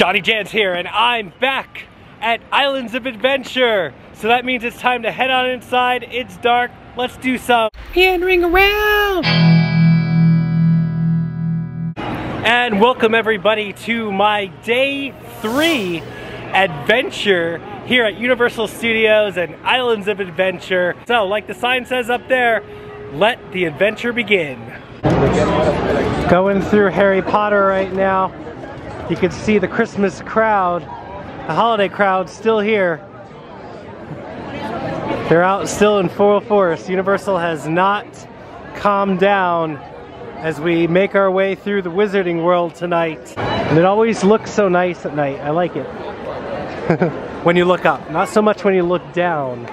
Johnny Jans here, and I'm back at Islands of Adventure. So that means it's time to head on inside. It's dark. Let's do some meandering around. And welcome everybody to my day three adventure here at Universal Studios and Islands of Adventure. So like the sign says up there, let the adventure begin. Going through Harry Potter right now. You can see the Christmas crowd, the holiday crowd still here. They're out still in full force. Universal has not calmed down as we make our way through the wizarding world tonight. And it always looks so nice at night. I like it. when you look up. Not so much when you look down,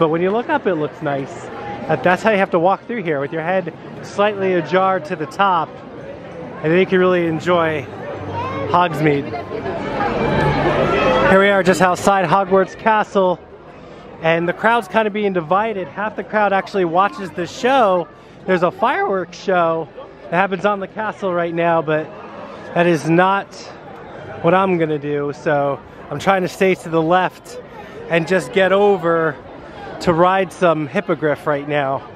but when you look up it looks nice. Uh, that's how you have to walk through here with your head slightly ajar to the top. And then you can really enjoy Hogsmeade. Here we are just outside Hogwarts Castle and the crowd's kind of being divided. Half the crowd actually watches the show. There's a fireworks show that happens on the castle right now, but that is not what I'm gonna do. So I'm trying to stay to the left and just get over to ride some hippogriff right now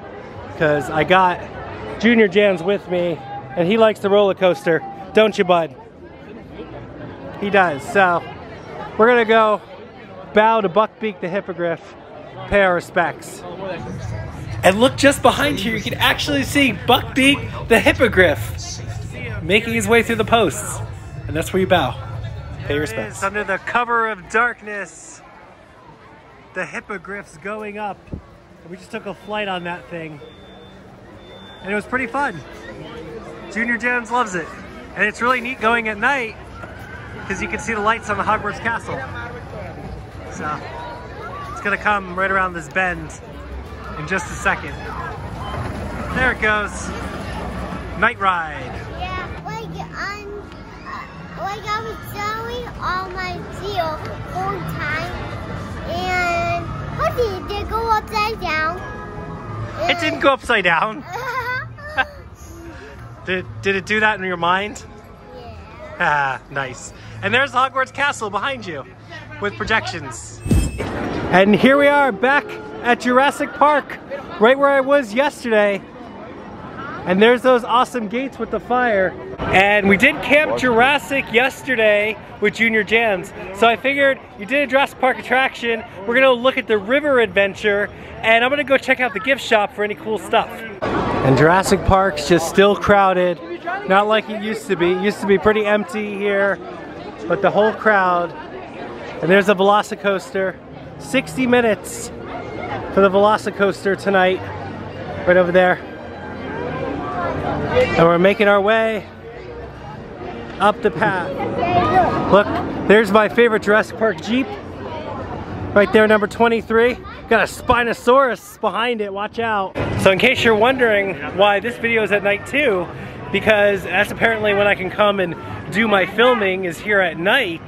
because I got Junior Jans with me and he likes the roller coaster, don't you, bud? He does. So we're gonna go bow to Buckbeak the Hippogriff, pay our respects. And look just behind you, you can actually see Buckbeak the Hippogriff making his way through the posts. And that's where you bow. Pay your respects. Under the cover of darkness, the Hippogriff's going up. We just took a flight on that thing. And it was pretty fun. Junior Jans loves it. And it's really neat going at night because you can see the lights on the Hogwarts Castle. So it's gonna come right around this bend in just a second. There it goes. Night ride. Yeah, like like I was showing all my deal full time, and did it go upside down? It didn't go upside down. did, did it do that in your mind? Yeah. Ah, nice. And there's Hogwarts Castle behind you with projections. And here we are back at Jurassic Park, right where I was yesterday. And there's those awesome gates with the fire. And we did Camp Jurassic yesterday with Junior Jans. So I figured you did a Jurassic Park attraction. We're gonna look at the river adventure and I'm gonna go check out the gift shop for any cool stuff. And Jurassic Park's just still crowded. Not like it used to be. It used to be pretty empty here, but the whole crowd. And there's a Velocicoaster. 60 minutes for the Velocicoaster tonight, right over there. And we're making our way up the path. Look, there's my favorite Jurassic Park Jeep. Right there, number 23. Got a Spinosaurus behind it, watch out. So in case you're wondering why this video is at night too, because that's apparently when I can come and do my filming is here at night,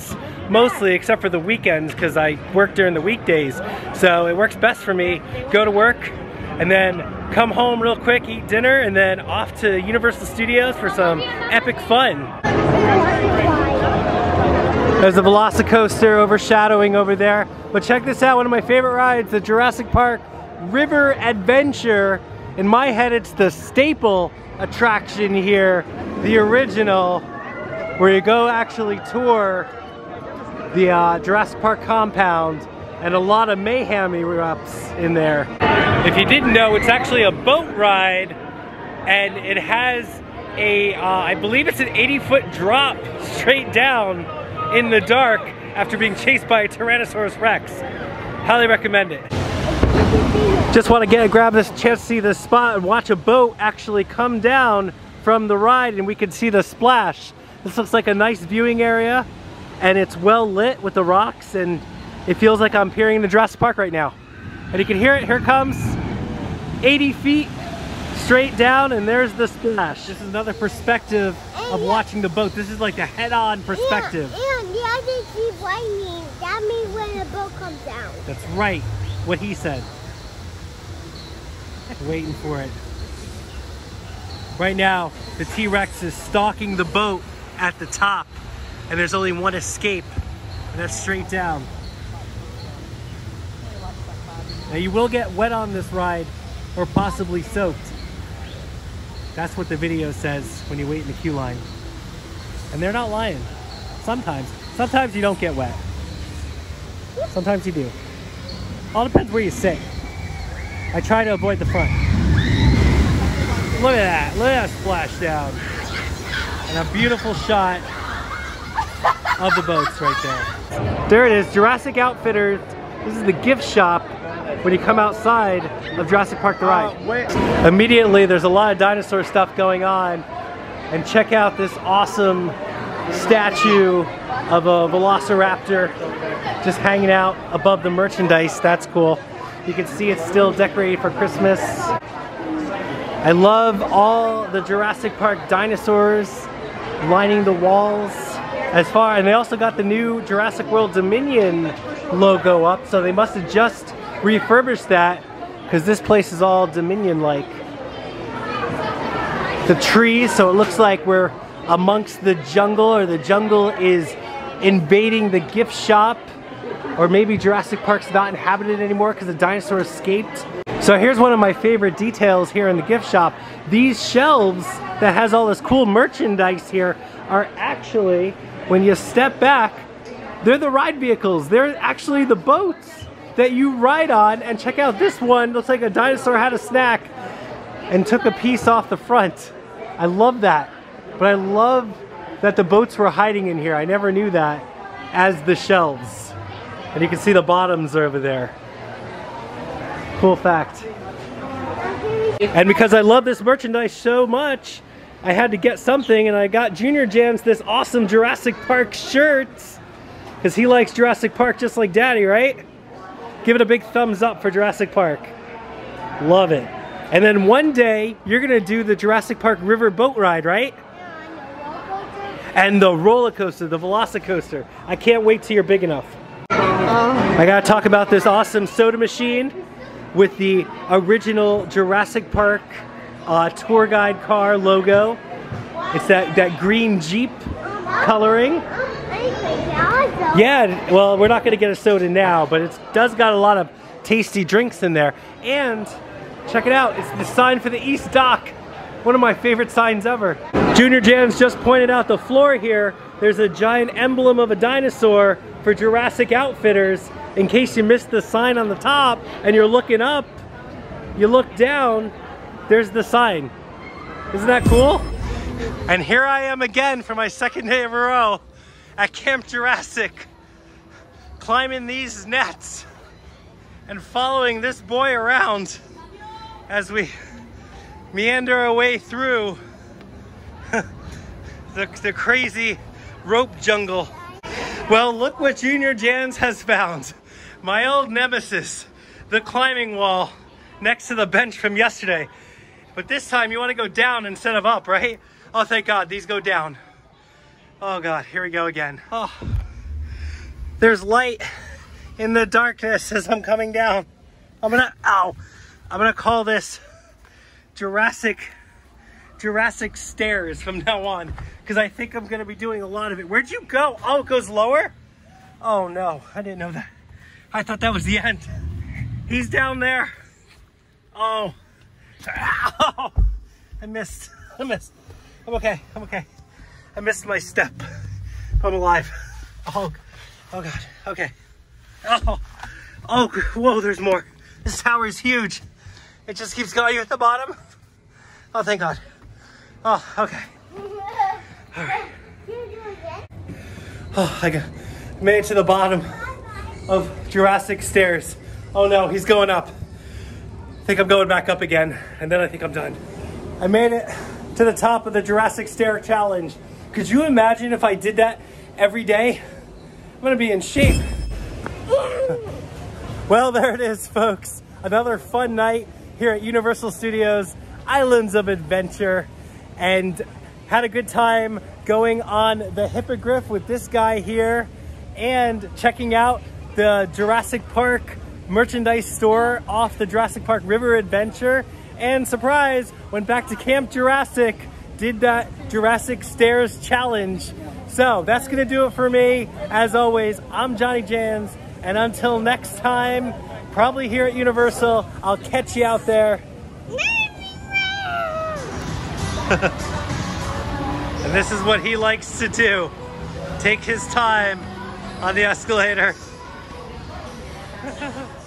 mostly except for the weekends because I work during the weekdays. So it works best for me, go to work and then come home real quick, eat dinner, and then off to Universal Studios for some epic fun. There's the Velocicoaster overshadowing over there. But check this out, one of my favorite rides, the Jurassic Park River Adventure. In my head, it's the staple attraction here, the original, where you go actually tour the uh, Jurassic Park compound and a lot of mayhem erupts in there. If you didn't know, it's actually a boat ride and it has a, uh, I believe it's an 80 foot drop straight down in the dark after being chased by a Tyrannosaurus Rex. Highly recommend it. Just want to get grab this chance to see the spot and watch a boat actually come down from the ride and we can see the splash. This looks like a nice viewing area and it's well lit with the rocks and it feels like I'm peering into Jurassic Park right now. And you can hear it, here it comes, 80 feet straight down and there's the splash. This is another perspective oh, of watching the boat. This is like the head-on perspective. And, and the other keep lightning. That means when the boat comes down. That's right, what he said. Waiting for it. Right now, the T-Rex is stalking the boat at the top. and there's only one escape, and that's straight down. Now you will get wet on this ride or possibly soaked. That's what the video says when you wait in the queue line. And they're not lying. Sometimes. Sometimes you don't get wet. Sometimes you do. All depends where you sit. I try to avoid the front. Look at that. Look at that splashdown. And a beautiful shot of the boats right there. There it is, Jurassic Outfitters. This is the gift shop when you come outside of Jurassic Park the ride. Uh, Immediately there's a lot of dinosaur stuff going on and check out this awesome statue of a velociraptor just hanging out above the merchandise. That's cool. You can see it's still decorated for Christmas. I love all the Jurassic Park dinosaurs lining the walls as far and they also got the new Jurassic World Dominion logo up so they must have just refurbished that because this place is all Dominion like the trees so it looks like we're amongst the jungle or the jungle is invading the gift shop or maybe Jurassic Park's not inhabited anymore because the dinosaur escaped so here's one of my favorite details here in the gift shop. These shelves that has all this cool merchandise here are actually, when you step back, they're the ride vehicles. They're actually the boats that you ride on. And check out this one. Looks like a dinosaur had a snack and took a piece off the front. I love that. But I love that the boats were hiding in here. I never knew that as the shelves. And you can see the bottoms over there. Cool fact. And because I love this merchandise so much, I had to get something and I got Junior Jans this awesome Jurassic Park shirt. Because he likes Jurassic Park just like Daddy, right? Give it a big thumbs up for Jurassic Park. Love it. And then one day, you're gonna do the Jurassic Park River boat ride, right? And the roller coaster, the Velocicoaster. I can't wait till you're big enough. Oh. I gotta talk about this awesome soda machine with the original Jurassic Park uh, tour guide car logo. It's that, that green Jeep coloring. Yeah, well, we're not gonna get a soda now, but it does got a lot of tasty drinks in there. And check it out, it's the sign for the East Dock. One of my favorite signs ever. Junior Jans just pointed out the floor here. There's a giant emblem of a dinosaur for Jurassic Outfitters. In case you missed the sign on the top and you're looking up, you look down, there's the sign. Isn't that cool? And here I am again for my second day of a row at Camp Jurassic, climbing these nets and following this boy around as we meander our way through the, the crazy rope jungle. Well, look what Junior Jans has found. My old nemesis, the climbing wall next to the bench from yesterday. But this time you want to go down instead of up, right? Oh, thank God, these go down. Oh God, here we go again. Oh, there's light in the darkness as I'm coming down. I'm gonna, ow, I'm gonna call this Jurassic, Jurassic stairs from now on because I think I'm gonna be doing a lot of it. Where'd you go? Oh, it goes lower? Oh no, I didn't know that. I thought that was the end. He's down there. Oh, Ow! I missed, I missed. I'm okay, I'm okay. I missed my step. I'm alive. Oh, oh God, okay. Oh, oh, whoa, there's more. This tower is huge. It just keeps going. at the bottom? Oh, thank God. Oh, okay. All right. Oh, I got made it to the bottom of Jurassic stairs. Oh no, he's going up. I think I'm going back up again, and then I think I'm done. I made it to the top of the Jurassic Stair Challenge. Could you imagine if I did that every day? I'm gonna be in shape. well, there it is, folks. Another fun night here at Universal Studios Islands of Adventure and had a good time going on the hippogriff with this guy here and checking out the Jurassic Park merchandise store off the Jurassic Park River Adventure. And surprise, went back to Camp Jurassic, did that Jurassic Stairs challenge So that's to do it for me. As always, I'm Johnny Jans. And until next time, probably here at Universal, I'll catch you out there. and this is what he likes to do. Take his time on the escalator. Ha ha ha.